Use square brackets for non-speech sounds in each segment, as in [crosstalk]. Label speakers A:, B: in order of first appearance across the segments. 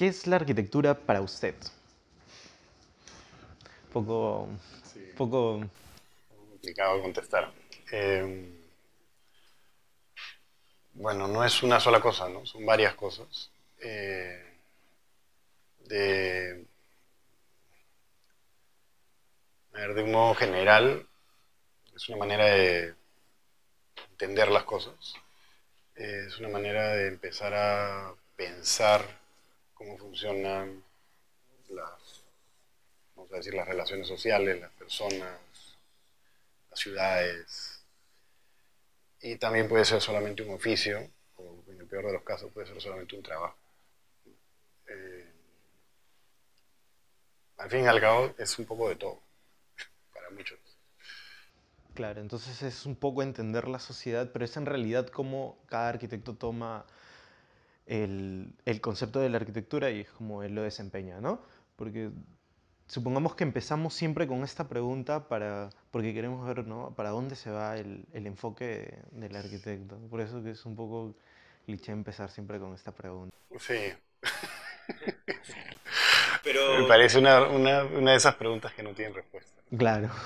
A: ¿qué es la arquitectura para usted? Poco, poco
B: complicado contestar. Eh, bueno, no es una sola cosa, ¿no? Son varias cosas. Eh, de, de un modo general, es una manera de entender las cosas. Eh, es una manera de empezar a pensar cómo funcionan las, vamos a decir, las relaciones sociales, las personas, las ciudades. Y también puede ser solamente un oficio, o en el peor de los casos puede ser solamente un trabajo. Eh, al fin y al cabo es un poco de todo, [laughs] para muchos.
A: Claro, entonces es un poco entender la sociedad, pero es en realidad cómo cada arquitecto toma el, el concepto de la arquitectura y es como él lo desempeña, ¿no? Porque supongamos que empezamos siempre con esta pregunta para, porque queremos ver ¿no? para dónde se va el, el enfoque del arquitecto. Por eso que es un poco cliché empezar siempre con esta pregunta.
B: Sí. [laughs] Pero... Me parece una, una, una, de esas preguntas que no tienen respuesta.
A: Claro. [laughs]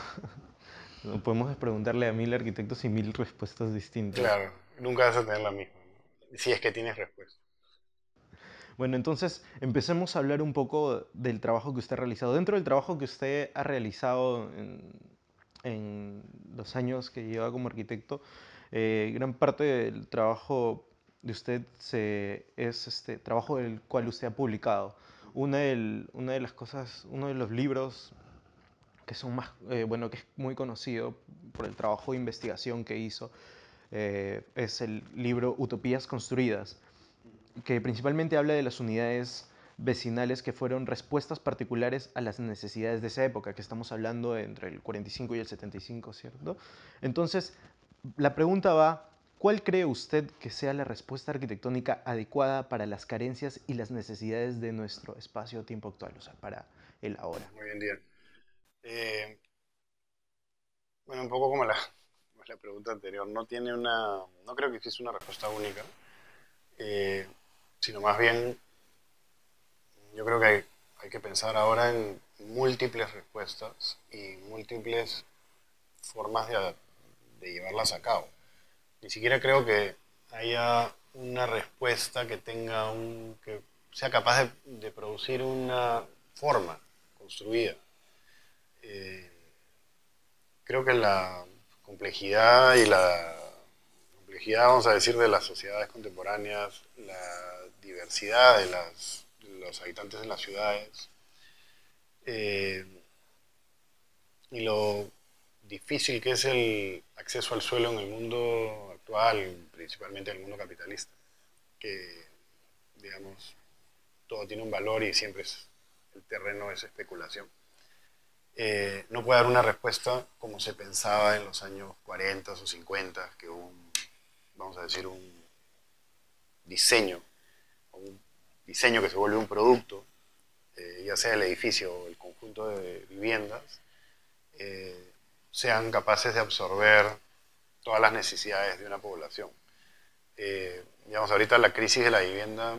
A: No podemos preguntarle a mil arquitectos y mil respuestas distintas.
B: Claro, nunca vas a tener la misma, si es que tienes respuesta.
A: Bueno, entonces empecemos a hablar un poco del trabajo que usted ha realizado. Dentro del trabajo que usted ha realizado en, los años que lleva como arquitecto, eh, gran parte del trabajo de usted se, es este trabajo del cual usted ha publicado. Una, una de las cosas, uno de los libros que son más, eh, bueno, que es muy conocido por el trabajo de investigación que hizo, eh, es el libro Utopías Construidas que principalmente habla de las unidades vecinales que fueron respuestas particulares a las necesidades de esa época, que estamos hablando entre el 45 y el 75, ¿cierto? Entonces, la pregunta va, ¿cuál cree usted que sea la respuesta arquitectónica adecuada para las carencias y las necesidades de nuestro espacio-tiempo actual, o sea, para el ahora?
B: Muy bien, bien. Eh, bueno, un poco como la, la, pregunta anterior, no tiene una, no creo que exista una respuesta única. Eh, sino más bien yo creo que hay, que pensar ahora en múltiples respuestas y múltiples formas de, llevarlas a cabo. Ni siquiera creo que haya una respuesta que tenga un que sea capaz de, producir una forma construida. Eh, creo que la complejidad y la complejidad, vamos a decir, de las sociedades contemporáneas, la diversidad de, las, los habitantes en las ciudades eh, y lo difícil que es el acceso al suelo en el mundo actual, principalmente en el mundo capitalista, que, digamos, todo tiene un valor y siempre es, el terreno es especulación. Eh, no puede dar una respuesta como se pensaba en los años 40 o 50, que un, vamos a decir, un diseño un diseño que se vuelve un producto, eh, ya sea el edificio o el conjunto de viviendas, eh, sean capaces de absorber todas las necesidades de una población. Eh, digamos, ahorita la crisis de la vivienda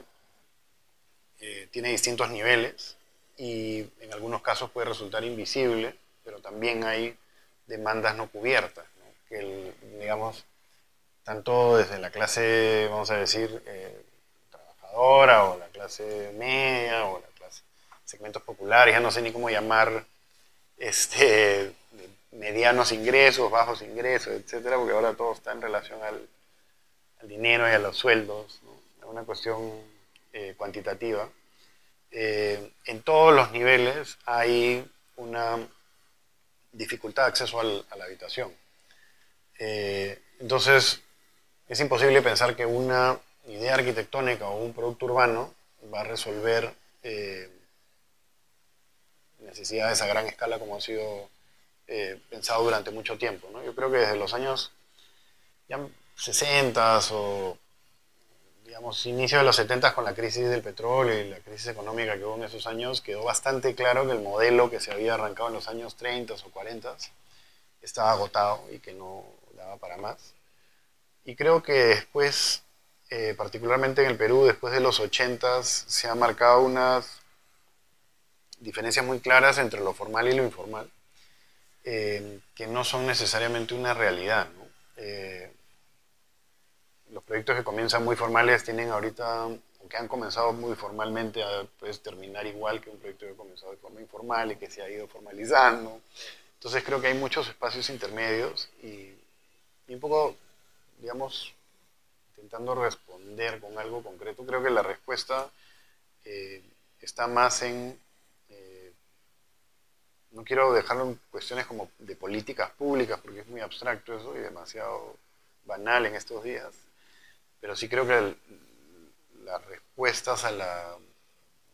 B: tiene distintos niveles y en algunos casos puede resultar invisible, pero también hay demandas no cubiertas, que, digamos, tanto desde la clase, vamos a decir, o la clase media o la clase segmentos populares, ya no sé ni cómo llamar este, medianos ingresos, bajos ingresos, etcétera, porque ahora todo está en relación al, dinero y a los sueldos, es una cuestión eh, cuantitativa. Eh, en todos los niveles hay una dificultad de acceso a la habitación. Eh, entonces, es imposible pensar que una idea arquitectónica o un producto urbano va a resolver eh, necesidades a gran escala como ha sido eh, pensado durante mucho tiempo. Yo creo que desde los años ya 60 o digamos inicio de los 70 con la crisis del petróleo y la crisis económica que hubo en esos años, quedó bastante claro que el modelo que se había arrancado en los años 30 o 40 estaba agotado y que no daba para más. Y creo que después eh, particularmente en el Perú, después de los 80 se han marcado unas diferencias muy claras entre lo formal y lo informal, eh, que no son necesariamente una realidad. Eh, los proyectos que comienzan muy formales tienen ahorita, que han comenzado muy formalmente, a pues, terminar igual que un proyecto que ha comenzado de forma informal y que se ha ido formalizando. Entonces creo que hay muchos espacios intermedios y, un poco, digamos, intentando responder con algo concreto, creo que la respuesta eh, está más en no quiero dejarlo en cuestiones como de políticas públicas, porque es muy abstracto eso y demasiado banal en estos días, pero sí creo que las respuestas a la,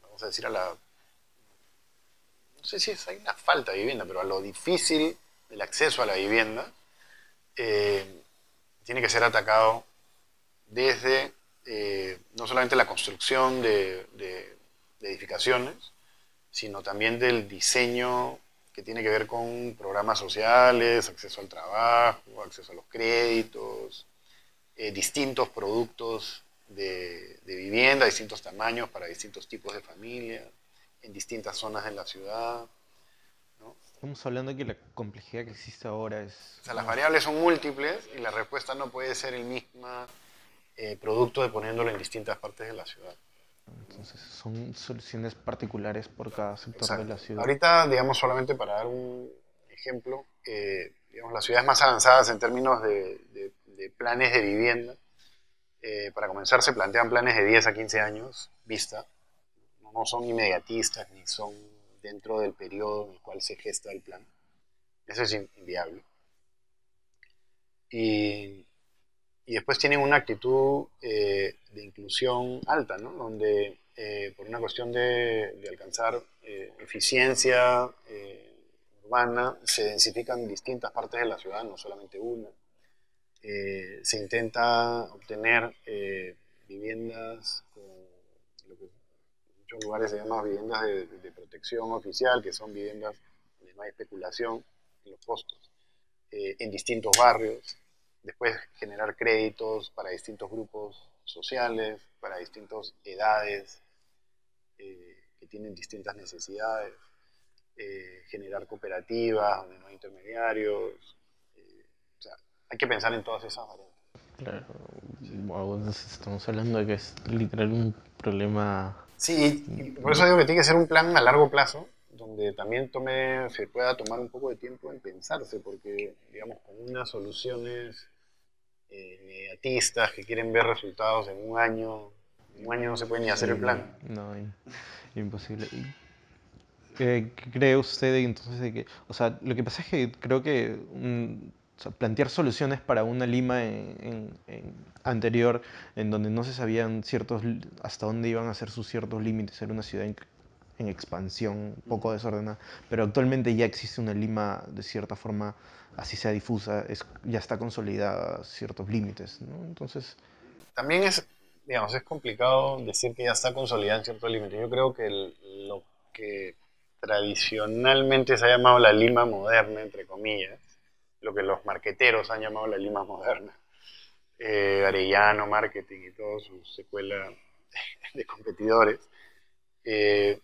B: vamos a decir, a la, no sé si es, hay una falta de vivienda, pero a lo difícil del acceso a la vivienda, eh, tiene que ser atacado desde eh, no solamente la construcción de edificaciones, sino también del diseño que tiene que ver con programas sociales, acceso al trabajo, acceso a los créditos, eh, distintos productos de, vivienda, distintos tamaños para distintos tipos de familias, en distintas zonas de la ciudad.
A: Estamos hablando de que la complejidad que existe ahora es...
B: O sea, las variables son múltiples y la respuesta no puede ser el mismo eh, producto de poniéndolo en distintas partes de la ciudad.
A: Entonces son soluciones particulares por cada sector de la ciudad.
B: Ahorita, digamos, solamente para dar un ejemplo, eh, digamos, las ciudades más avanzadas en términos de, planes de vivienda, eh, para comenzar se plantean planes de 10 a 15 años vista, no son inmediatistas ni son dentro del periodo en el cual se gesta el plan. Eso es inviable. Y y después tienen una actitud eh, de inclusión alta, ¿no? donde eh, por una cuestión de, alcanzar eh, eficiencia urbana se densifican distintas partes de la ciudad, no solamente una. se intenta obtener viviendas en muchos lugares se llama viviendas de, de, protección oficial, que son viviendas donde no hay especulación en los costos, en distintos barrios después generar créditos para distintos grupos sociales, para distintas edades eh, que tienen distintas necesidades, eh, generar cooperativas donde no hay intermediarios. Eh, o sea, hay que pensar en todas esas variantes.
A: Claro, estamos hablando de que es literal un problema.
B: Sí, por eso digo que tiene que ser un plan a largo plazo donde también tome, se pueda tomar un poco de tiempo en pensarse, porque, digamos, con unas soluciones eh, inmediatistas que quieren ver resultados en un año, en un año no se puede ni hacer el plan.
A: No, imposible. ¿Qué cree usted entonces de que, o sea, lo que pasa es que creo que plantear soluciones para una Lima en, anterior, en donde no se sabían ciertos, hasta dónde iban a ser sus ciertos límites, era una ciudad en expansión, un poco desordenada, pero actualmente ya existe una Lima de cierta forma, así sea difusa, es, ya está consolidada ciertos límites, ¿no? Entonces...
B: También es, digamos, es complicado decir que ya está consolidada en ciertos límites. Yo creo que lo que tradicionalmente se ha llamado la Lima moderna, entre comillas, lo que los marqueteros han llamado la Lima moderna, eh, Arellano Marketing y toda su secuela [laughs] de competidores, eh,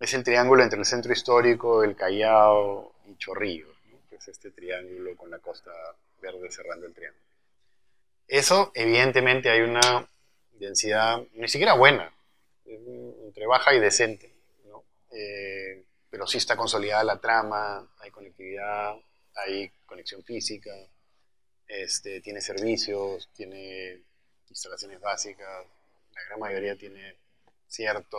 B: es el triángulo entre el centro histórico, el Callao y Chorrillos, que es este triángulo con la costa verde cerrando el triángulo. Eso, evidentemente, hay una densidad ni siquiera buena, entre baja y decente, eh, pero sí está consolidada la trama, hay conectividad, hay conexión física, este, tiene servicios, tiene instalaciones básicas, la gran mayoría tiene cierto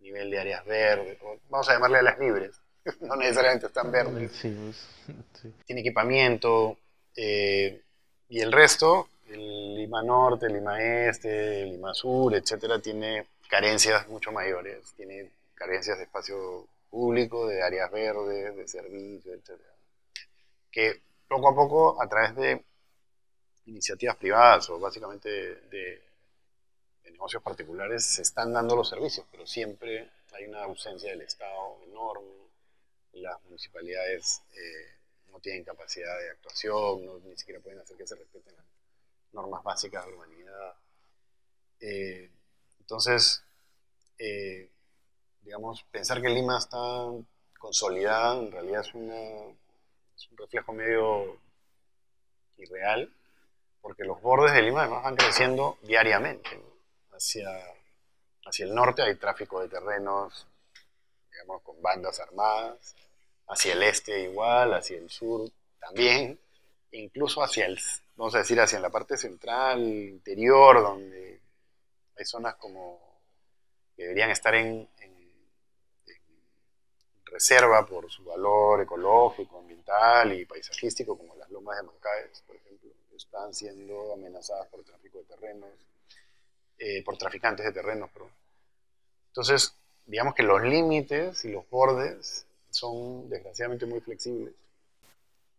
B: nivel de áreas verdes, vamos a llamarle a las libres, [laughs] no necesariamente están verdes. Pues, Tiene equipamiento eh, y el resto, el Lima Norte, el Lima Este, el Lima Sur, etcétera, tiene carencias mucho mayores, tiene carencias de espacio público, de áreas verdes, de servicios, etcétera. Que poco a poco, a través de iniciativas privadas o básicamente de negocios particulares se están dando los servicios, pero siempre hay una ausencia del Estado enorme, las municipalidades eh, no tienen capacidad de actuación, ni siquiera pueden hacer que se respeten las normas básicas de humanidad. Eh, entonces, eh, digamos, pensar que Lima está consolidada en realidad es, un reflejo medio irreal, porque los bordes de Lima además van creciendo diariamente. Hacia, hacia el norte hay tráfico de terrenos, digamos, con bandas armadas, hacia el este igual, hacia el sur también, incluso hacia el, vamos a decir, hacia la parte central, interior, donde hay zonas como que deberían estar en, reserva por su valor ecológico, ambiental y paisajístico, como las lomas de Mancaes, por ejemplo, están siendo amenazadas por tráfico de terrenos, eh, por traficantes de terrenos. Entonces, digamos que los límites y los bordes son desgraciadamente muy flexibles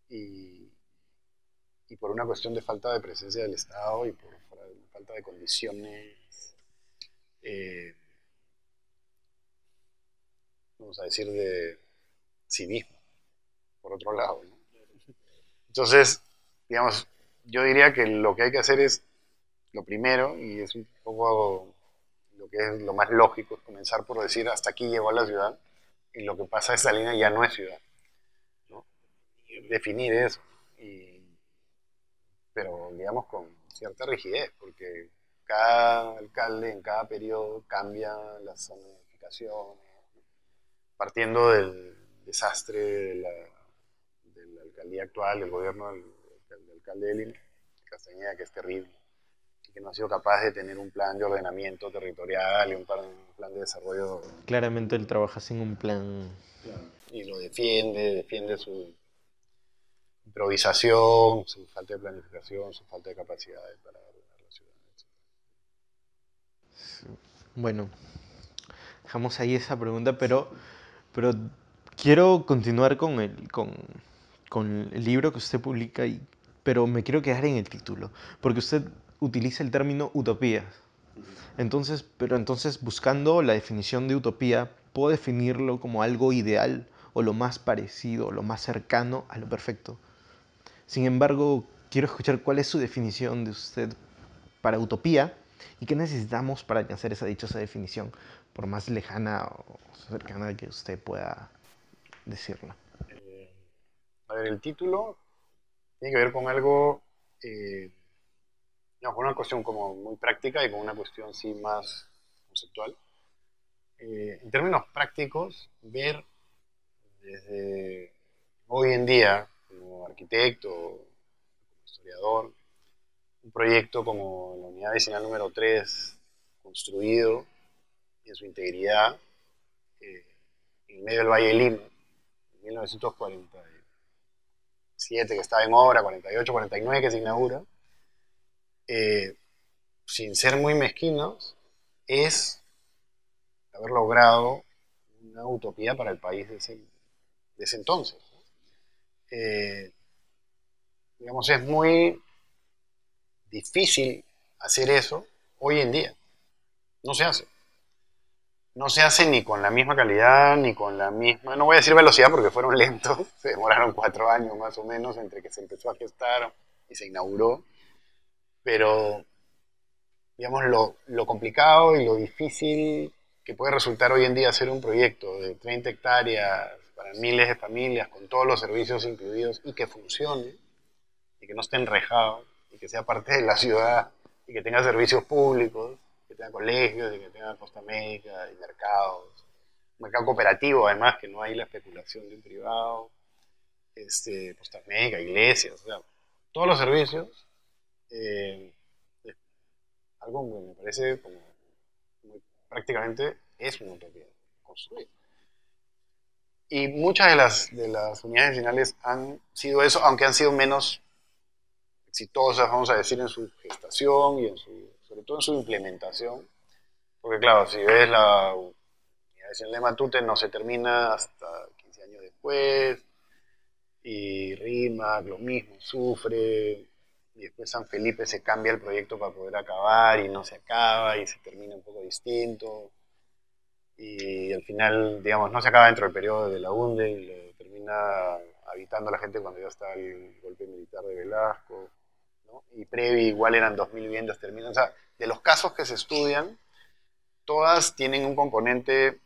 B: y, por una cuestión de falta de presencia del Estado y por falta de condiciones eh, vamos a decir, de civismo, por otro lado. Entonces, digamos, yo diría que lo que hay que hacer es, lo primero, y es un poco lo que es lo más lógico, es comenzar por decir, hasta aquí llegó la ciudad, y lo que pasa, esta línea ya no es ciudad. Definir eso. pero, digamos, con cierta rigidez, porque cada alcalde en cada periodo cambia las zonificaciones, partiendo del desastre de la, alcaldía actual, del gobierno del, alcalde de Lima, Castañeda, que es terrible, que no ha sido capaz de tener un plan de ordenamiento territorial y un plan, de desarrollo.
A: Claramente él trabaja sin un plan.
B: Y lo defiende, defiende su improvisación, su falta de planificación, su falta de capacidad para
A: Bueno, dejamos ahí esa pregunta, pero, pero quiero continuar con el, con, con el libro que usted publica, y, pero me quiero quedar en el título, porque usted utiliza el término utopía. Entonces, pero entonces buscando la definición de utopía, puedo definirlo como algo ideal o lo más parecido, lo más cercano a lo perfecto. Sin embargo, quiero escuchar cuál es su definición de usted para utopía ¿Y qué necesitamos para alcanzar esa dichosa definición, por más lejana o cercana que usted pueda decirla?
B: Eh, a ver, el título tiene que ver con algo, eh, no, con una cuestión como muy práctica y con una cuestión sí más conceptual. Eh, en términos prácticos, ver desde hoy en día, como arquitecto, como historiador, un proyecto como la unidad vecinal número 3, construido en su integridad eh, en medio del Valle de Lima, en 1947, que estaba en obra, 48, 49 que se inaugura, eh, sin ser muy mezquinos, es haber logrado una utopía para el país de ese, entonces. Eh, digamos, es muy difícil hacer eso hoy en día. No se hace. No se hace ni con la misma calidad, ni con la misma, no voy a decir velocidad porque fueron lentos, [laughs] se demoraron cuatro años más o menos entre que se empezó a gestar y se inauguró, pero digamos lo, lo complicado y lo difícil que puede resultar hoy en día hacer un proyecto de 30 hectáreas para miles de familias con todos los servicios incluidos y que funcione y que no esté enrejado y que sea parte de la ciudad y que tenga servicios públicos, que tenga colegios y que tenga costa médica y mercados. Un mercado cooperativo, además, que no hay la especulación de un privado, este, posta médica, iglesias, o sea, todos los servicios. Eh, algo que me parece como prácticamente es una utopía construir. Y muchas de las, de las unidades vecinales han sido eso, aunque han sido menos exitosas, vamos a decir, en su gestación y en su, sobre todo en su implementación. Porque claro, si ves la Universidad de Matute no se termina hasta 15 años después, y Rimac lo mismo, sufre, y después San Felipe se cambia el proyecto para poder acabar y no se acaba y se termina un poco distinto. Y al final, digamos, no se acaba dentro del periodo de la UNDE y lo termina habitando la gente cuando ya está el golpe militar de Velasco y Previ igual eran 2.000 viviendas terminadas. O sea, de los casos que se estudian, todas tienen un componente,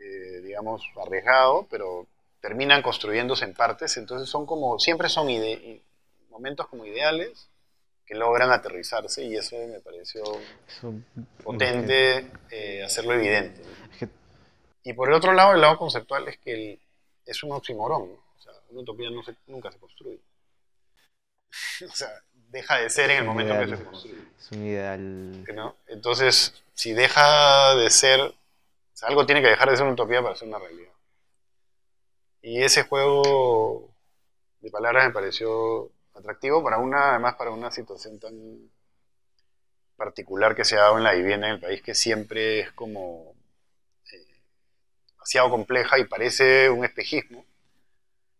B: eh, digamos, arriesgado, pero terminan construyéndose en partes, entonces son como, siempre son momentos como ideales que logran aterrizarse y eso me pareció potente eh, hacerlo evidente. Y por el otro lado, el lado conceptual es que es un oxímoron, o sea, una utopía no nunca se construye. [laughs] o sea, deja de ser en el momento que se construye.
A: Es un ideal.
B: Entonces, si deja de ser, algo tiene que dejar de ser una utopía para ser una realidad. Y ese juego de palabras me pareció atractivo para una, además para una situación tan particular que se ha dado en la vivienda en el país, que siempre es como eh, demasiado compleja y parece un espejismo.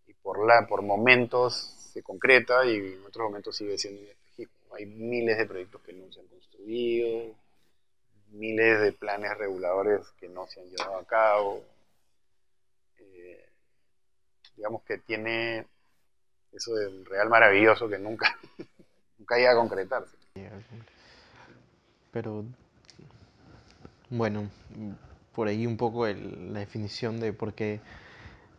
B: Y por, la, por momentos se concreta y en otros momentos sigue siendo un espejismo. Hay miles de proyectos que no se han construido, miles de planes reguladores que no se han llevado a cabo. Eh, digamos que tiene eso del real maravilloso que nunca, [laughs] nunca llega a concretarse.
A: Pero, bueno, por ahí un poco la definición de por qué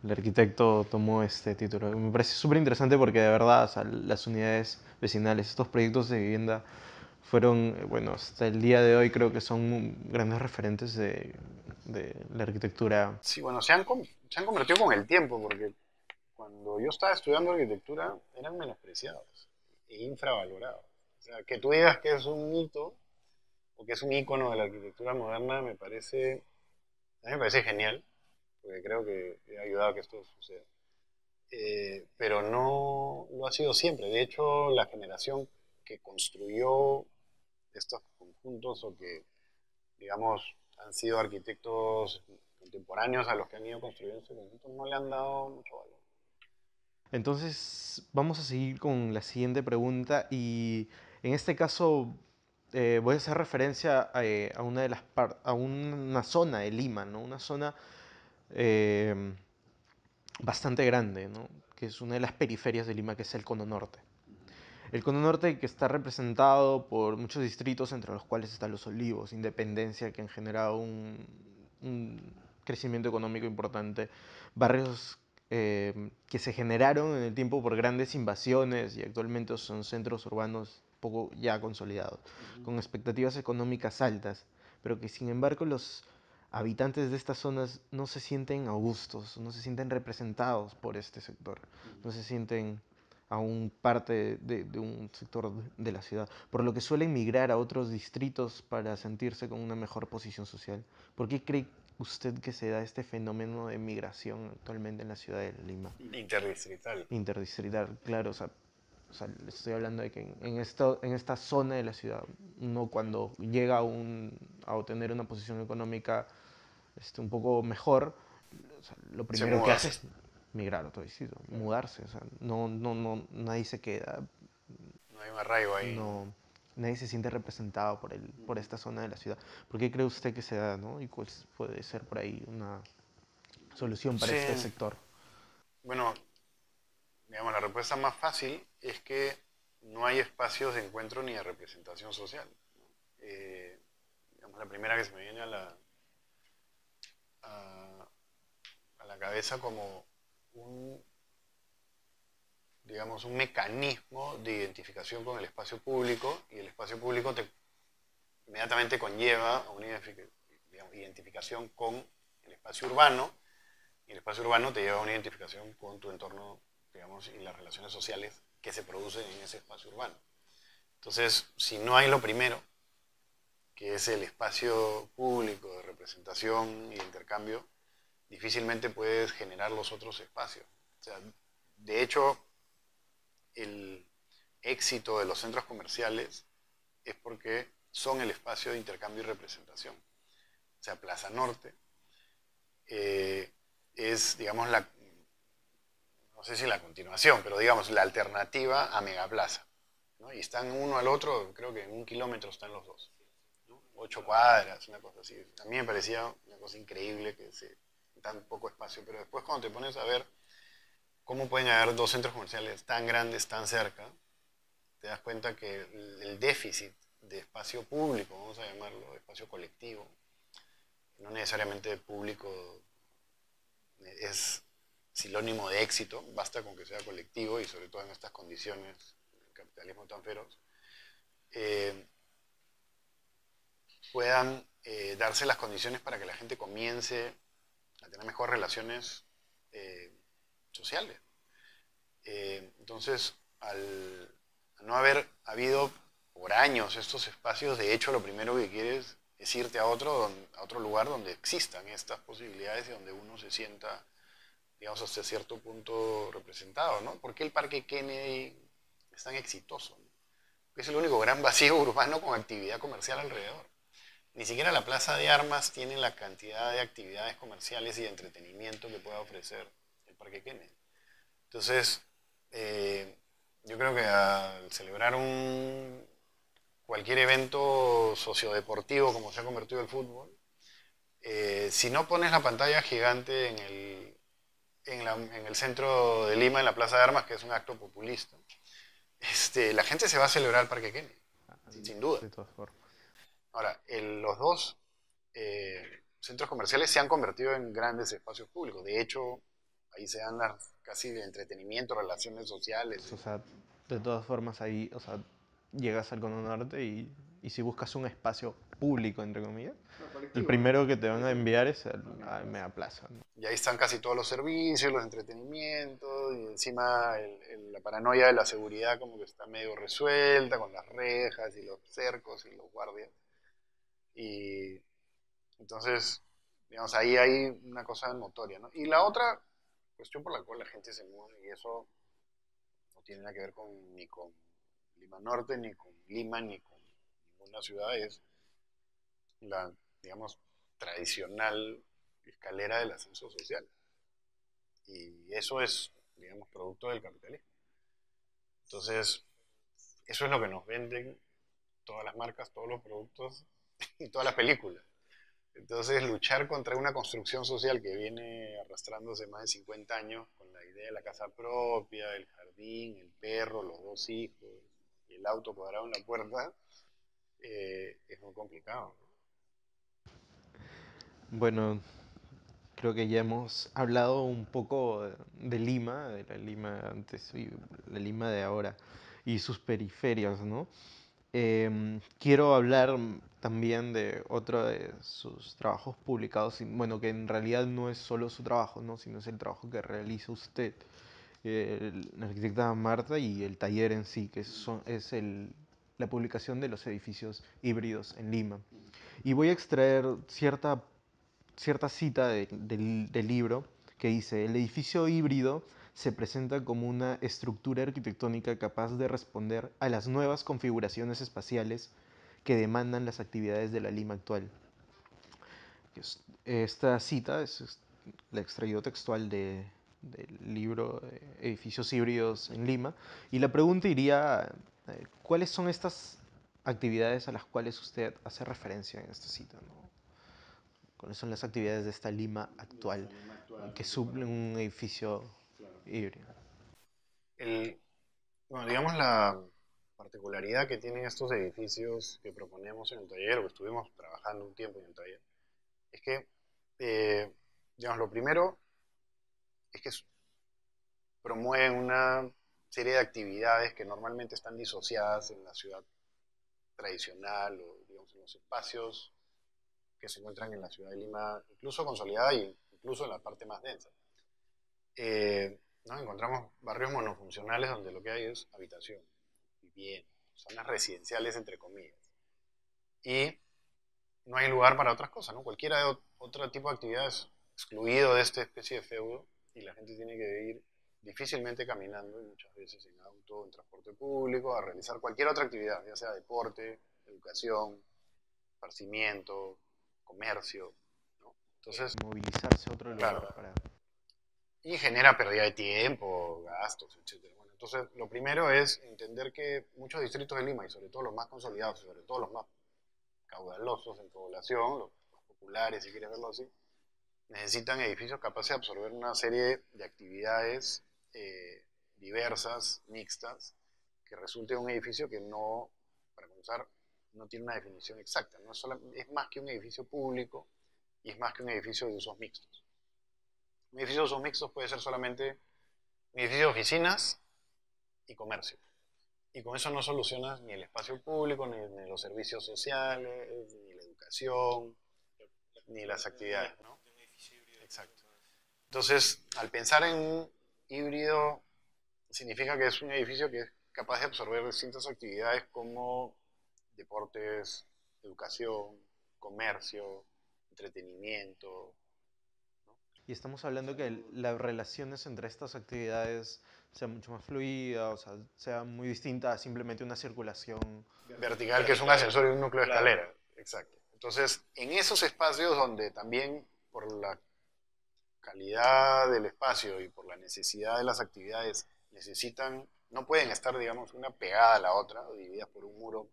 A: el arquitecto tomó este título. Me parece súper interesante porque de verdad las unidades vecinales, estos proyectos de vivienda fueron, bueno, hasta el día de hoy creo que son grandes referentes de, de la arquitectura.
B: Sí, bueno, se han, se han convertido con el tiempo porque cuando yo estaba estudiando arquitectura eran menospreciados e infravalorados. O sea, que tú digas que es un hito o que es un icono de la arquitectura moderna me parece, a mí me parece genial porque creo que ha ayudado a que esto suceda. Eh, pero no lo ha sido siempre. De hecho, la generación que construyó estos conjuntos o que, digamos, han sido arquitectos contemporáneos a los que han ido construyendo estos conjuntos no le han dado mucho valor.
A: Entonces, vamos a seguir con la siguiente pregunta y en este caso eh, voy a hacer referencia eh, a, una de las a una zona de Lima, ¿no? Una zona eh, bastante grande, ¿no? que es una de las periferias de Lima, que es el Cono Norte. El Cono Norte que está representado por muchos distritos, entre los cuales están Los Olivos, Independencia, que han generado un, crecimiento económico importante, barrios eh, que se generaron en el tiempo por grandes invasiones y actualmente son centros urbanos poco ya consolidados, con expectativas económicas altas, pero que sin embargo los habitantes de estas zonas no se sienten augustos, no se sienten representados por este sector, no se sienten aún parte de, un sector de la ciudad, por lo que suelen migrar a otros distritos para sentirse con una mejor posición social. ¿Por qué cree usted que se da este fenómeno de migración actualmente en la ciudad de Lima?
B: Interdistrital.
A: Interdistrital, claro. O sea, estoy hablando de que en, esto, en esta zona de la ciudad, uno cuando llega a, un, a obtener una posición económica este, un poco mejor, lo primero que hace es migrar a otro distrito, mudarse. O sea, no, no, no, nadie se queda.
B: No hay un arraigo ahí.
A: No, nadie se siente representado por, el, por esta zona de la ciudad. ¿Por qué cree usted que se da, no? ¿Y cuál puede ser por ahí una solución para este sector?
B: Bueno, digamos, la respuesta más fácil es que no hay espacios de encuentro ni de representación social. Eh, digamos, la primera que se me viene a la, a, la cabeza como un, digamos, un mecanismo de identificación con el espacio público y el espacio público te inmediatamente conlleva a una identificación con el espacio urbano y el espacio urbano te lleva a una identificación con tu entorno digamos, y las relaciones sociales que se producen en ese espacio urbano. Entonces, si no hay lo primero, que es el espacio público de representación y de intercambio, difícilmente puedes generar los otros espacios. de hecho, el éxito de los centros comerciales es porque son el espacio de intercambio y representación. O sea, Plaza Norte eh, es, digamos, la, no sé si la continuación, pero digamos, la alternativa a Megaplaza. ¿no? Y están uno al otro, creo que en un kilómetro están los dos ocho cuadras, una cosa así. A mí me parecía una cosa increíble que se tan poco espacio, pero después cuando te pones a ver cómo pueden haber dos centros comerciales tan grandes, tan cerca, te das cuenta que el déficit de espacio público, vamos a llamarlo, espacio colectivo, no necesariamente público es sinónimo de éxito, basta con que sea colectivo y sobre todo en estas condiciones, el capitalismo tan feroz, eh, puedan eh, darse las condiciones para que la gente comience a tener mejores relaciones eh, sociales. entonces, al no haber habido por años estos espacios, de hecho lo primero que quieres es irte a otro, a otro lugar donde existan estas posibilidades y donde uno se sienta, digamos, hasta cierto punto representado, ¿no? ¿Por qué el Parque Kennedy es tan exitoso? Es el único gran vacío [laughs] urbano con actividad comercial alrededor. Ni siquiera la Plaza de Armas tiene la cantidad de actividades comerciales y de entretenimiento que pueda ofrecer Parque Kennedy. Entonces, eh, yo creo que al celebrar un, cualquier evento sociodeportivo como se ha convertido el fútbol, eh, si no pones la pantalla gigante en el, en, el, centro de Lima, en la Plaza de Armas, que es un acto populista, este, la gente se va a celebrar el Parque Kennedy, ah, sin duda. Ahora, los dos eh, centros comerciales se han convertido en grandes espacios públicos. De hecho, ahí se dan las casi de entretenimiento, relaciones sociales.
A: O sea, de todas formas ahí, o sea, llegas al Cono Norte y, y, si buscas un espacio público, entre comillas, el primero que te van a enviar es el, a Mega Plaza.
B: Y ahí están casi todos los servicios, los entretenimientos, y encima la paranoia de la seguridad como que está medio resuelta, con las rejas y los cercos y los guardias. Y entonces, digamos, ahí hay una cosa notoria. ¿no? Y la otra cuestión por la cual la gente se mueve, y eso no tiene nada que ver con, ni con Lima Norte, ni con Lima, ni con ninguna ciudad, es la, digamos, tradicional escalera del ascenso social. Y eso es, digamos, producto del capitalismo. Entonces, eso es lo que nos venden todas las marcas, todos los productos [laughs] y todas las películas. Entonces, luchar contra una construcción social que viene arrastrándose más de 50 años con la idea de la casa propia, el jardín, el perro, los dos hijos, el auto cuadrado en la puerta, eh, es muy complicado.
A: Bueno, creo que ya hemos hablado un poco de Lima, de la Lima antes y la Lima de ahora, y sus periferias, ¿no? Em, quiero hablar también de otro de sus trabajos publicados, bueno, que en realidad no es solo su trabajo, ¿no? sino es el trabajo que realiza usted la arquitecta Marta y el taller en sí, que son, es el, la publicación de los edificios híbridos en Lima. Y voy a extraer cierta, cierta cita del, del libro que dice, el edificio híbrido se presenta como una estructura arquitectónica capaz de responder a las nuevas configuraciones espaciales que demandan las actividades de la Lima actual. Esta cita es la extraído textual de, del libro Edificios híbridos en Lima. Y la pregunta iría, eh, ¿cuáles son estas actividades a las cuales usted hace referencia en esta cita? ¿Cuáles son las actividades de esta Lima actual, que suplen un edificio híbrido?
B: bueno, digamos la particularidad que tienen estos edificios que proponemos en el taller, o que estuvimos trabajando un tiempo en el taller, es que, eh, digamos, lo primero es que promueven una serie de actividades que normalmente están disociadas en la ciudad tradicional o digamos en los espacios que se encuentran en la ciudad de Lima, incluso consolidada y incluso en la parte más densa. Eh, ¿no? Encontramos barrios monofuncionales donde lo que hay es habitación, vivienda, zonas residenciales entre comillas. Y no hay lugar para otras cosas, ¿no? Cualquiera de otro tipo de actividades excluido de esta especie de feudo y la gente tiene que ir difícilmente caminando y muchas veces en auto, en transporte público, a realizar cualquier otra actividad, ya sea deporte, educación, esparcimiento, comercio.
A: Entonces, movilizarse a otro lugar para...
B: Y genera pérdida de tiempo, gastos, etc. Bueno, entonces, lo primero es entender que muchos distritos de Lima, y sobre todo los más consolidados, sobre todo los más caudalosos en población, los más populares, si quieres verlo así, necesitan edificios capaces de absorber una serie de actividades eh, diversas, mixtas, que resulte un edificio que no, para comenzar, no tiene una definición exacta. No es, es más que un edificio público y es más que un edificio de usos mixtos. Un edificio de usos mixtos puede ser solamente un edificio de oficinas y comercio. Y con eso no solucionas ni el espacio público, ni, los servicios sociales, ni la educación, ni las actividades. ¿no? Exacto. Entonces, al pensar en un híbrido, significa que es un edificio que es capaz de absorber distintas actividades como deportes, educación, comercio, entretenimiento.
A: Y estamos hablando que las relaciones entre estas actividades sean mucho más fluidas, o sea, sean muy distintas a simplemente una circulación
B: vertical, que es un ascensor y un núcleo de escalera. Exacto. Entonces, en esos espacios donde también por la calidad del espacio y por la necesidad de las actividades necesitan, no pueden estar, digamos, una pegada a la otra, divididas por un muro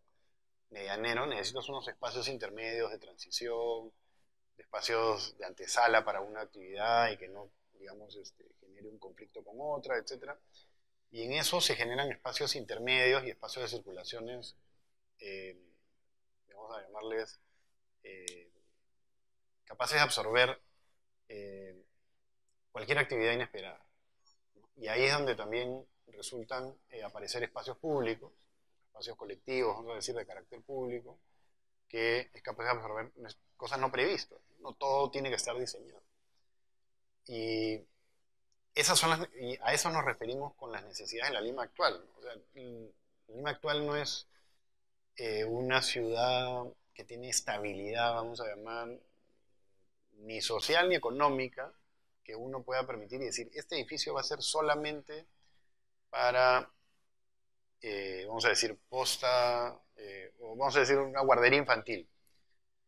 B: medianero, necesitas unos espacios intermedios de transición, espacios de antesala para una actividad y que no, digamos, este, genere un conflicto con otra, etc. Y en eso se generan espacios intermedios y espacios de circulaciones, eh, vamos a llamarles, eh, capaces de absorber eh, cualquier actividad inesperada. Y ahí es donde también resultan aparecer espacios públicos, espacios colectivos, vamos a decir, de carácter público, que es capaz de absorber cosas no previstas. No todo tiene que estar diseñado. Y, esas son a eso nos referimos con las necesidades de la Lima actual. O Lima actual no es eh, una ciudad que tiene estabilidad, vamos a llamar, ni social ni económica, que uno pueda permitir y decir, este edificio va a ser solamente para eh, vamos a decir, posta, eh, o vamos a decir una guardería infantil.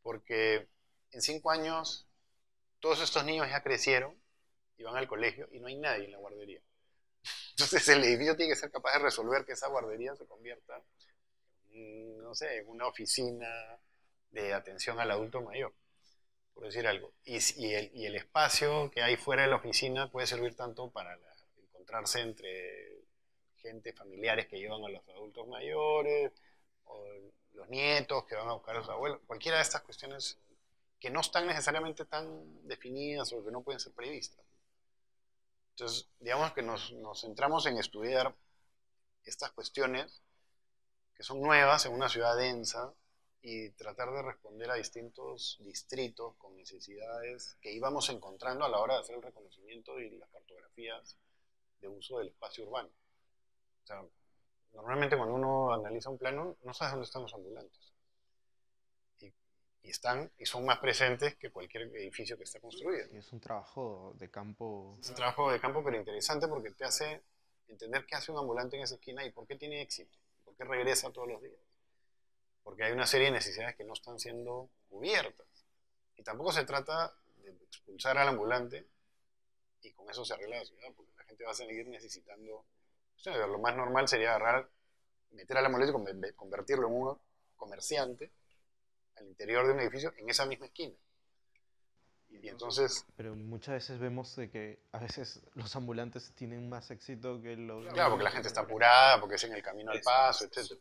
B: Porque en cinco años todos estos niños ya crecieron y van al colegio y no hay nadie en la guardería. [laughs] Entonces el edificio tiene que ser capaz de resolver que esa guardería se convierta, no sé, en una oficina de atención al adulto mayor, por decir algo. Y, el, y el, espacio que hay fuera de la oficina puede servir tanto para encontrarse entre gente, familiares que llevan a los adultos mayores, o los nietos que van a buscar a los abuelos, cualquiera de estas cuestiones que no están necesariamente tan definidas o que no pueden ser previstas. Entonces, digamos que nos, centramos en estudiar estas cuestiones que son nuevas en una ciudad densa y tratar de responder a distintos distritos con necesidades que íbamos encontrando a la hora de hacer el reconocimiento y las cartografías de uso del espacio urbano normalmente cuando uno analiza un plano, no sabes dónde están los ambulantes. Y, están, y son más presentes que cualquier edificio que está construido.
A: es un trabajo de campo.
B: Es un trabajo de campo, pero interesante porque te hace entender qué hace un ambulante en esa esquina y por qué tiene éxito, por qué regresa todos los días. Porque hay una serie de necesidades que no están siendo cubiertas. Y tampoco se trata de expulsar al ambulante y con eso se arregla la ciudad, porque la gente va a seguir necesitando lo más normal sería agarrar, meter a la molestia y convertirlo en un comerciante al interior de un edificio en esa misma esquina. Y entonces...
A: Pero muchas veces vemos de que a veces los ambulantes tienen más éxito que los...
B: Claro, porque la gente está apurada, porque es en el camino al paso, etc.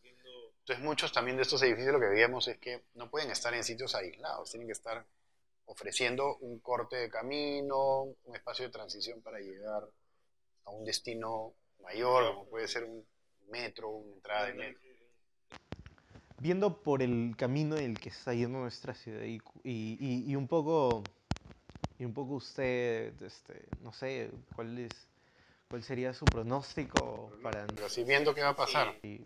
B: Entonces muchos también de estos edificios lo que veíamos es que no pueden estar en sitios aislados, tienen que estar ofreciendo un corte de camino, un espacio de transición para llegar a un destino mayor, como puede ser un metro, una entrada de metro.
A: Viendo por el camino en el que está yendo nuestra ciudad y, y, y un poco y un poco usted, este, no sé, cuál es, cuál sería su pronóstico para.
B: Pero así viendo qué va a pasar.
A: Sí,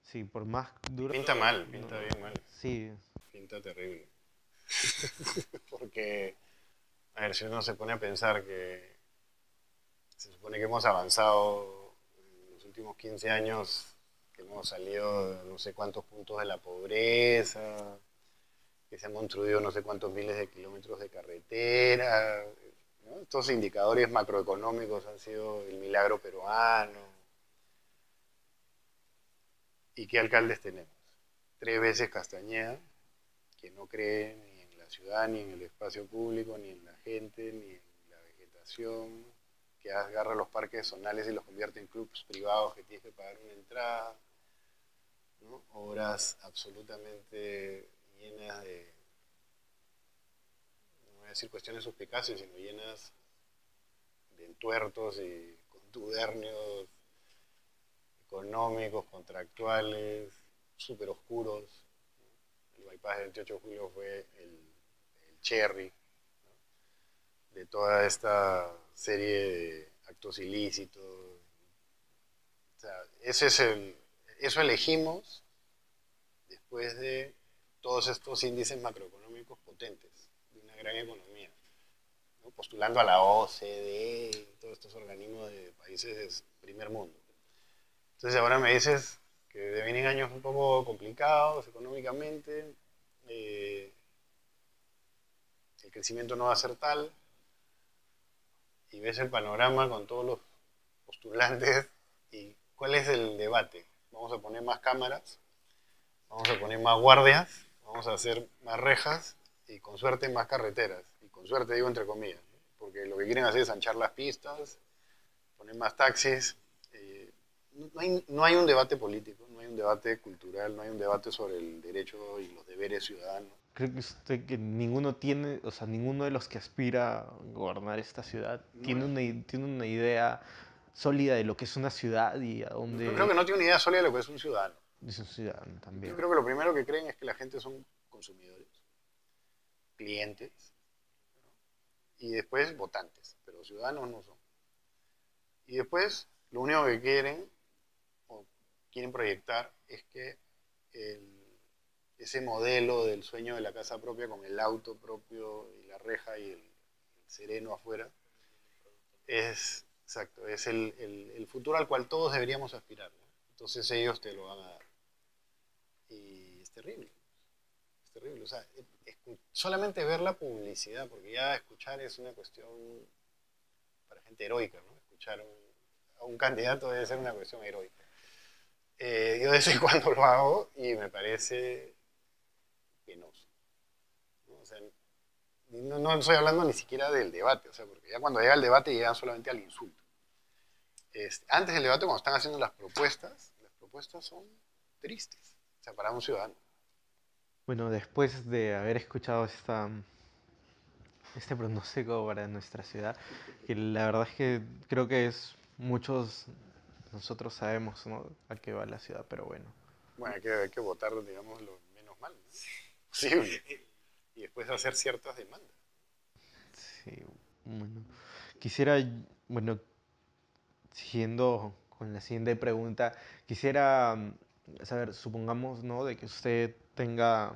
A: sí por más duro.
B: Pinta mal, pinta bien mal.
A: Sí.
B: Pinta terrible. [laughs] Porque, a ver, si uno se pone a pensar que se supone que hemos avanzado en los últimos 15 años, que hemos salido de no sé cuántos puntos de la pobreza, que se han construido no sé cuántos miles de kilómetros de carretera. Estos indicadores macroeconómicos han sido el milagro peruano. ¿Y qué alcaldes tenemos? Tres veces Castañeda, que no cree ni en la ciudad, ni en el espacio público, ni en la gente, ni en la vegetación que agarra los parques zonales y los convierte en clubes privados que tienes que pagar una entrada, obras absolutamente llenas de, no voy a decir cuestiones suspicaces, sino llenas de entuertos y contubernios económicos, contractuales, súper oscuros. El bypass del 28 de julio fue el, cherry de toda esta serie de actos ilícitos. O sea, ese es el, eso elegimos después de todos estos índices macroeconómicos potentes de una gran economía, postulando a la OCDE, todos estos organismos de países del primer mundo. Entonces ahora me dices que vienen años un poco complicados económicamente, eh, el crecimiento no va a ser tal, y ves el panorama con todos los postulantes, y cuál es el debate. Vamos a poner más cámaras, vamos a poner más guardias, vamos a hacer más rejas y con suerte más carreteras. Y con suerte digo entre comillas, porque lo que quieren hacer es anchar las pistas, poner más taxis. Eh, no, hay, un debate político, no hay un debate cultural, no hay un debate sobre el derecho y los deberes ciudadanos.
A: ¿Cree que usted que ninguno tiene, o sea, ninguno de los que aspira a gobernar esta ciudad tiene, una, tiene una idea sólida de lo que es una ciudad y a dónde...
B: Yo creo que no tiene una idea sólida de lo que es un ciudadano.
A: Es un ciudadano también.
B: Yo creo que lo primero que creen es que la gente son consumidores, clientes, y después votantes, pero ciudadanos no son. Y después lo único que quieren o quieren proyectar es que ese modelo del sueño de la casa propia con el auto propio y la reja y el sereno afuera es Exacto, es el, futuro al cual todos deberíamos aspirar. Entonces ellos te lo van a dar. Y es terrible. Es terrible. O sea, solamente ver la publicidad, porque ya escuchar es una cuestión para gente heroica, ¿no? Escuchar a un candidato debe ser una cuestión heroica. Eh, yo de vez en cuando lo hago y me parece penoso. O sea, no, no, estoy hablando ni siquiera del debate, o sea, porque ya cuando llega el debate llegan solamente al insulto. Este, antes del debate, cuando están haciendo las propuestas, las propuestas son tristes, o sea, para un ciudadano.
A: Bueno, después de haber escuchado esta, este pronóstico para nuestra ciudad, que la verdad es que creo que es muchos nosotros sabemos ¿no? a qué va la ciudad, pero bueno.
B: Bueno, hay que, hay que votar, digamos, lo menos mal, ¿no? Posible. [laughs] Y después hacer ciertas demandas.
A: Sí, bueno. Quisiera, bueno, siguiendo con la siguiente pregunta, quisiera mm, saber, supongamos, ¿no? De que usted tenga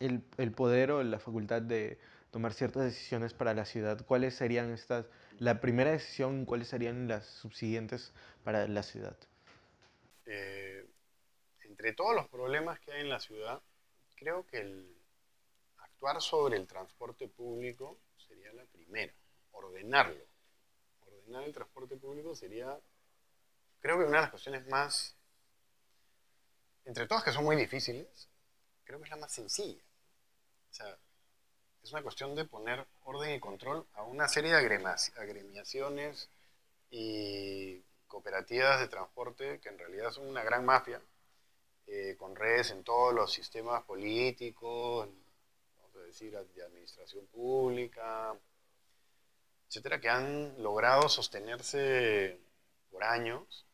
A: el, el, poder o la facultad de tomar ciertas decisiones para la ciudad. ¿Cuáles serían estas, la primera decisión, cuáles serían las subsiguientes para la ciudad?
B: Eh, entre todos los problemas que hay en la ciudad, creo que el actuar sobre el transporte público sería la primera, ordenarlo el transporte público sería, creo que una de las cuestiones más, entre todas que son muy difíciles, creo que es la más sencilla. O sea, es una cuestión de poner orden y control a una serie de agremiaciones y cooperativas de transporte que en realidad son una gran mafia, eh, con redes en todos los sistemas políticos, vamos a decir, de administración pública, etcétera, que han logrado sostenerse por años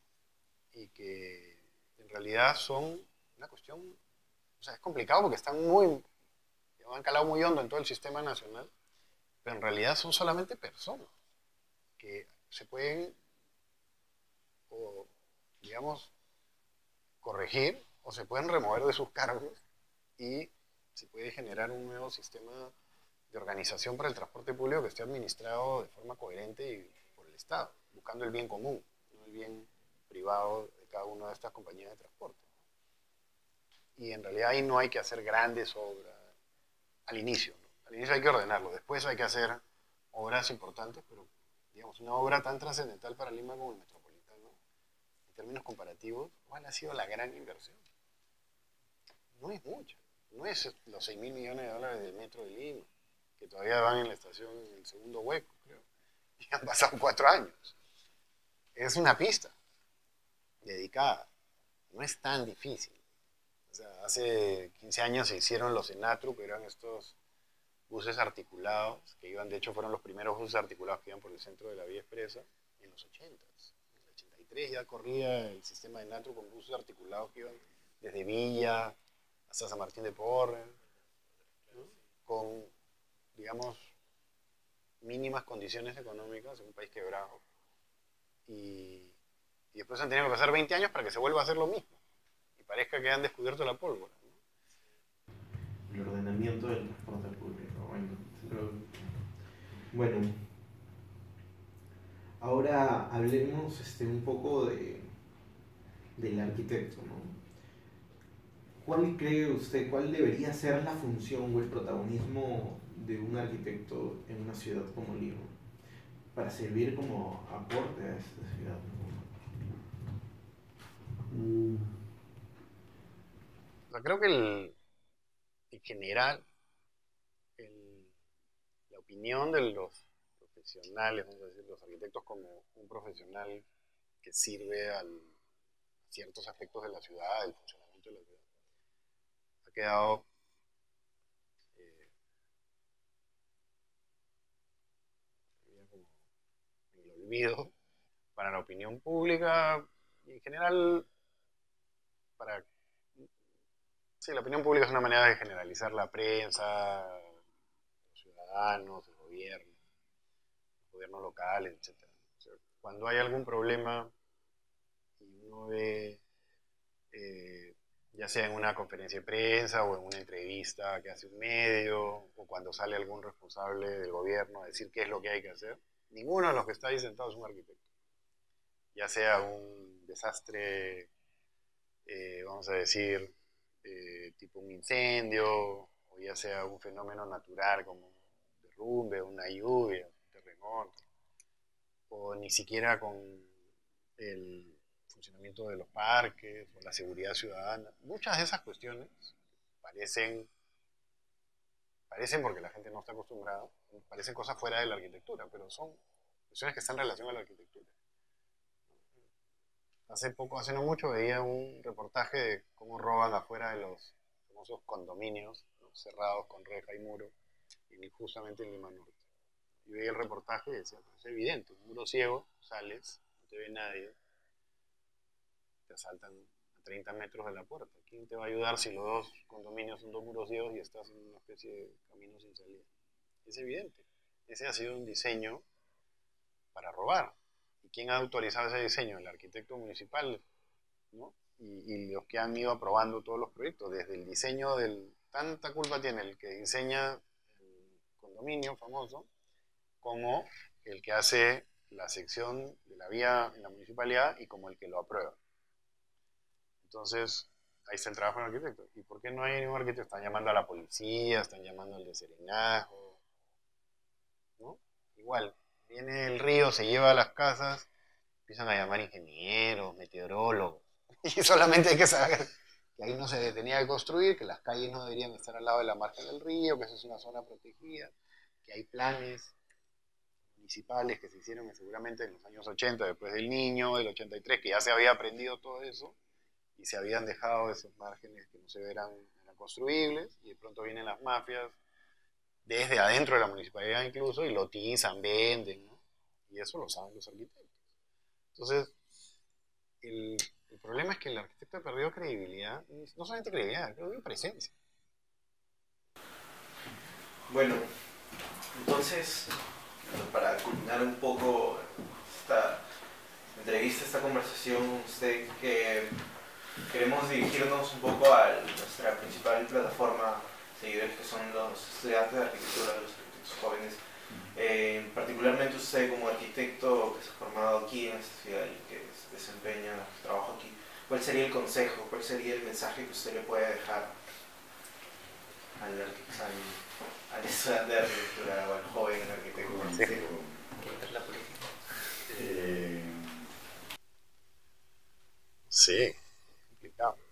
B: y que en realidad son una cuestión, o sea, es complicado porque están muy, han calado muy hondo en todo el sistema nacional, pero en realidad son solamente personas que se pueden, digamos, corregir o se pueden remover de sus cargos y se puede generar un nuevo sistema de organización para el transporte público que esté administrado de forma coherente y por el Estado, buscando el bien común, no el bien privado de cada una de estas compañías de transporte. Y en realidad ahí no hay que hacer grandes obras al inicio. Al inicio hay que ordenarlo, después hay que hacer obras importantes, pero digamos, una obra tan trascendental para Lima como el Metropolitano, en términos comparativos, ¿cuál ha sido la gran inversión? No es mucha, no es los 6 mil millones de dólares del Metro de Lima que todavía van en la estación en el segundo hueco, creo. [laughs] Y han pasado cuatro años. Es una pista dedicada. No es tan difícil. O sea, hace 15 años se hicieron los Enatru, que eran estos buses articulados, que iban, de hecho, fueron los primeros buses articulados que iban por el centro de la Vía Expresa en los 80. En el 83 ya corría el sistema de Enatru con buses articulados que iban desde Villa hasta San Martín de Porres, con, digamos, mínimas condiciones económicas en un país quebrado. Y, después han tenido que pasar 20 años para que se vuelva a hacer lo mismo y parezca que han descubierto la pólvora.
A: El ordenamiento del transporte público. Bueno, bueno ahora hablemos este, un poco de, del arquitecto. ¿no? ¿Cuál cree usted, cuál debería ser la función o el protagonismo de un arquitecto en una ciudad como Lima para servir como aporte a esta ciudad?
B: Mm. creo que el, en general la opinión de los profesionales, vamos a decir, los arquitectos como un profesional que sirve a ciertos aspectos de la ciudad, del funcionamiento de la ciudad, quedado eh, en el olvido para la opinión pública y en general para... Sí, la opinión pública es una manera de generalizar la prensa, los ciudadanos, el gobierno, los gobiernos locales, etc. cuando hay algún problema y uno ve, eh, ya sea en una conferencia de prensa o en una entrevista que hace un medio, o cuando sale algún responsable del gobierno a decir qué es lo que hay que hacer, ninguno de los que está ahí sentado es un arquitecto. Ya sea un desastre eh, vamos a decir, eh, tipo un incendio, o ya sea un fenómeno natural como un derrumbe, una lluvia, un terremoto, o ni siquiera con el funcionamiento de los parques o la seguridad ciudadana. Muchas de esas cuestiones parecen, parecen porque la gente no está acostumbrada, parecen cosas fuera de la arquitectura, pero son cuestiones que están en relación a la arquitectura. Hace poco, hace no mucho, veía un reportaje de cómo roban afuera de los famosos condominios cerrados con reja y muro, y justamente en Lima Norte. Y veía el reportaje y decía, pues es evidente, un muro ciego, sales, no te ve nadie, te asaltan a 30 metros de la puerta. ¿Quién te va a ayudar si los dos condominios son dos muros ciegos y estás en una especie de camino sin salida? Es evidente. Ese ha sido un diseño para robar quién ha autorizado ese diseño? El arquitecto municipal, ¿no? Y, los que han ido aprobando todos los proyectos, desde el diseño del... Tanta culpa tiene el que diseña el condominio famoso, como el que hace la sección de la vía en la municipalidad y como el que lo aprueba. Entonces, ahí está el trabajo del arquitecto. ¿Y por qué no hay ningún arquitecto? Están llamando a la policía, están llamando al de serenazgo, ¿no? Igual, viene el río, se lleva a las casas, empiezan a llamar ingenieros, meteorólogos. [laughs] Y solamente hay que saber que ahí no se tenía que construir, que las calles no deberían estar al lado de la margen del río, que eso es una zona protegida, que hay planes municipales que se hicieron seguramente en los años 80, después del niño, del 83, que ya se había aprendido todo eso y se habían dejado esos márgenes que no se verán eran construibles y de pronto vienen las mafias desde adentro de la municipalidad incluso, y lo tizan, venden, ¿no? Y eso lo saben los arquitectos. Entonces, el, problema es que el arquitecto ha perdido credibilidad, no solamente credibilidad, perdido presencia.
A: Bueno, entonces, para culminar un poco esta entrevista, esta conversación, usted que queremos dirigirnos un poco a nuestra principal plataforma seguidores que son los estudiantes de arquitectura, los arquitectos jóvenes. Eh, particularmente usted como arquitecto que se ha formado aquí en esta ciudad y que desempeña su trabajo aquí, ¿cuál sería el consejo, cuál sería el mensaje que usted le puede dejar al, al, estudiante de arquitectura o al joven arquitecto?
B: la política? Sí,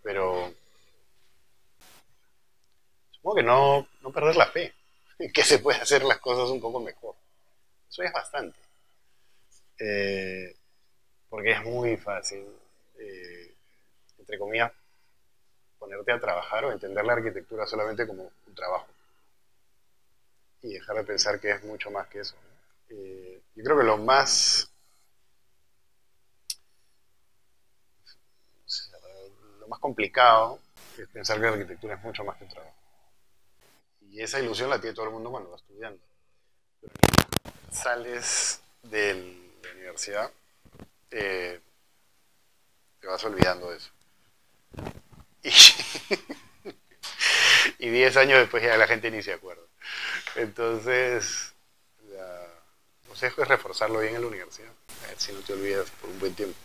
B: pero Supongo que no, no perder la fe, que se puede hacer las cosas un poco mejor. Eso es bastante. Eh, porque es muy fácil, eh, entre comillas, ponerte a trabajar o entender la arquitectura solamente como un trabajo. Y dejar de pensar que es mucho más que eso. Eh, yo creo que lo más lo más complicado es pensar que la arquitectura es mucho más que un trabajo. Y esa ilusión la tiene todo el mundo cuando va estudiando. Sales de la universidad, eh, te vas olvidando de eso. Y [laughs] 10 años después ya la gente ni se acuerda. Entonces, el consejo es reforzarlo bien en la universidad, a ver si no te olvidas por un buen tiempo.